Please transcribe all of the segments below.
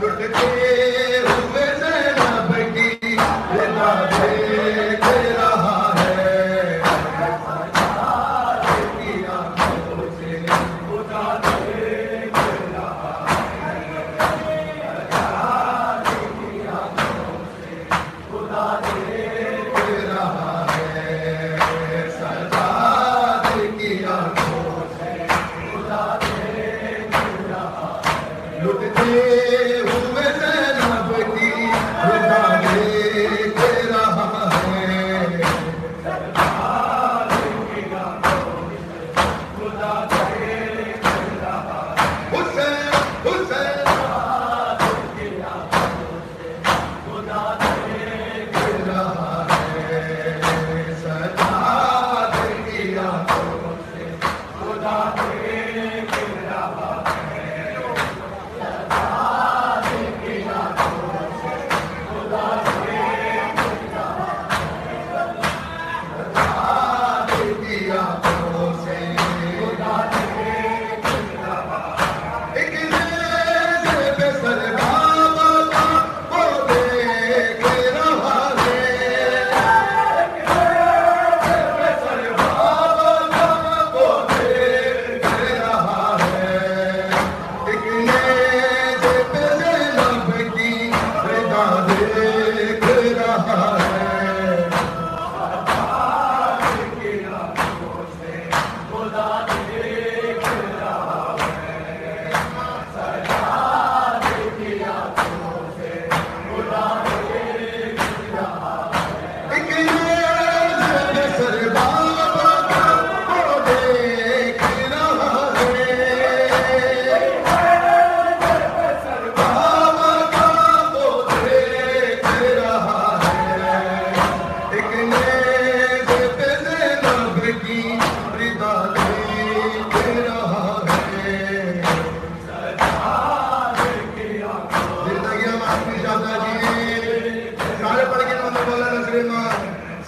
Look at eu God.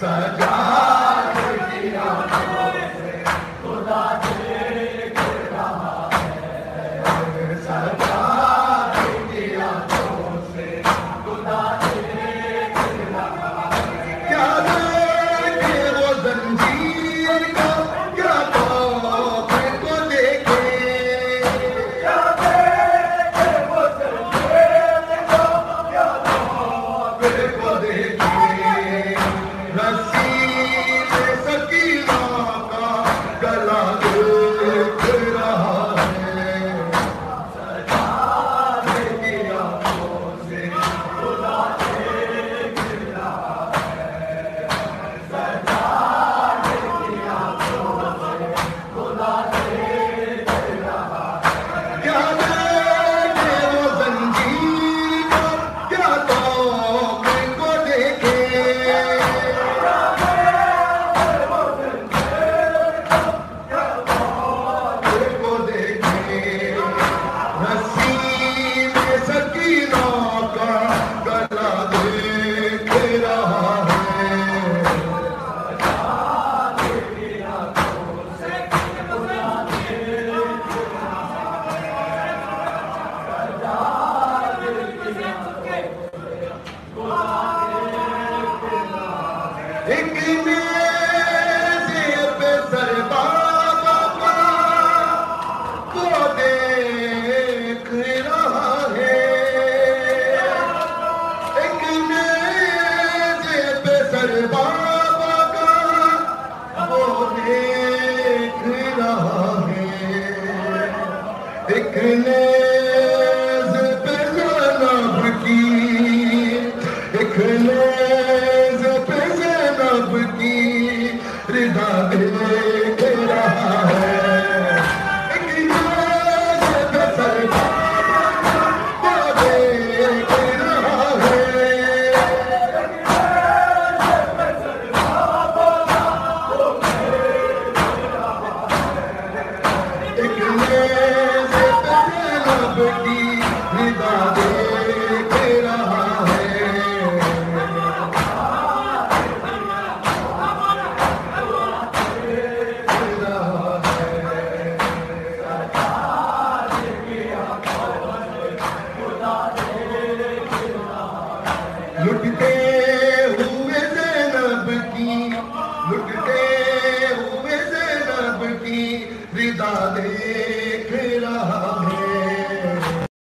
outside.